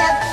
따뜻